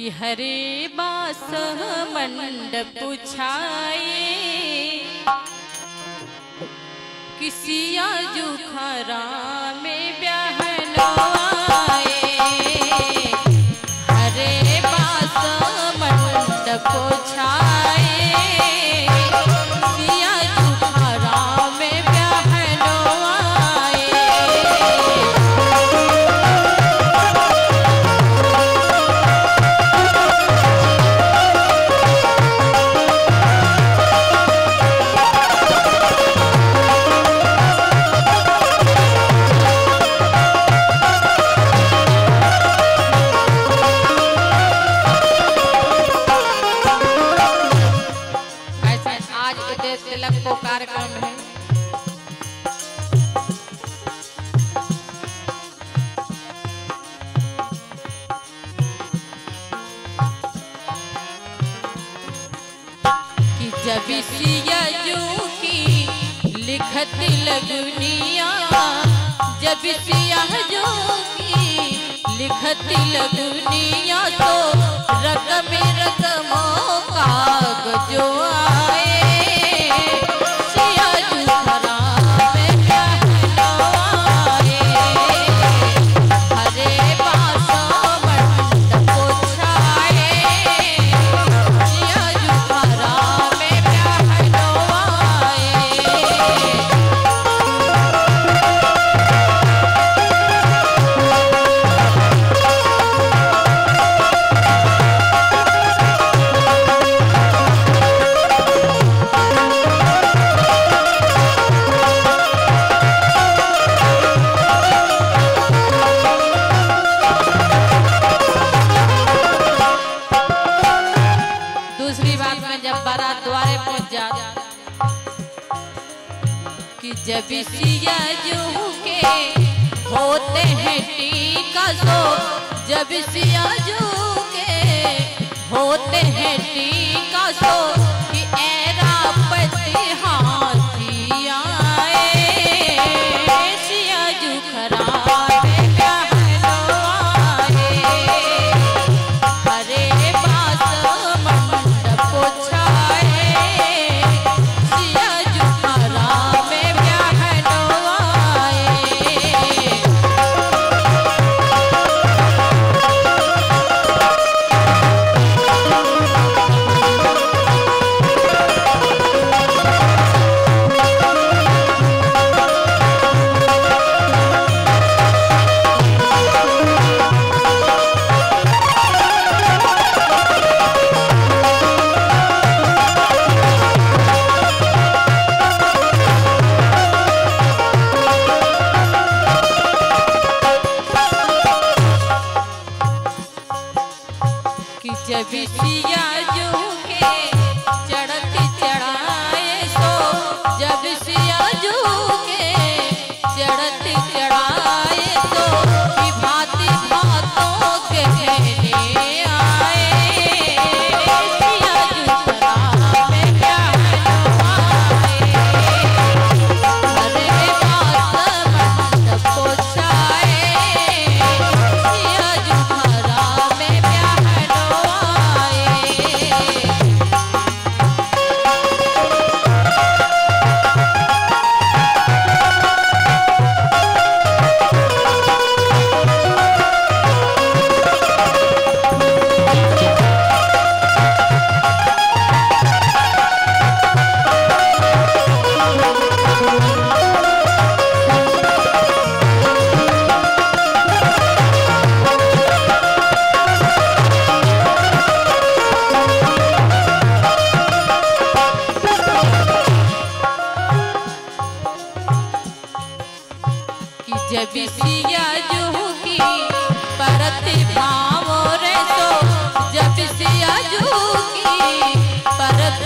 कि हरे बास मंडप छाए किसिया जुखरा में आज उदय तिलक को कार्यक्रम है। कि जब सिया जू की लिखत लगनिया, जब सिया जू की लिखत लगनिया तो रकम रकमों जब बारात द्वारे पहुँच कि जब सिया जू के होते हैं टीका सो जब सिया जू के होते हैं टीका सो बिसिया जूही परत भावो रे सो जब सिया जूही परत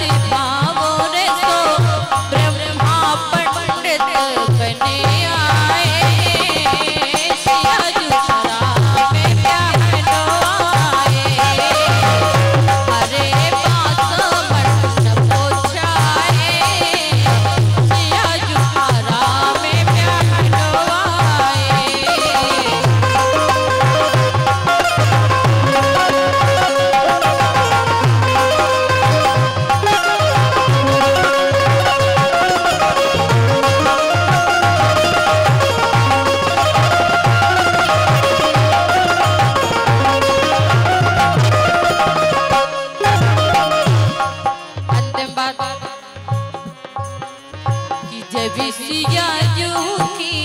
विषया जूखी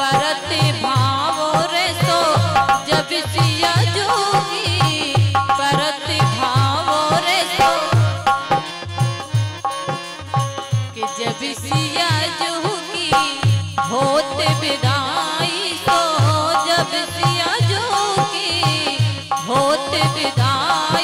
परत भावो रे जब सिया जूखी परत जब सिया जूखी होत विदाई सो, जब सिया जूखी होत विदाई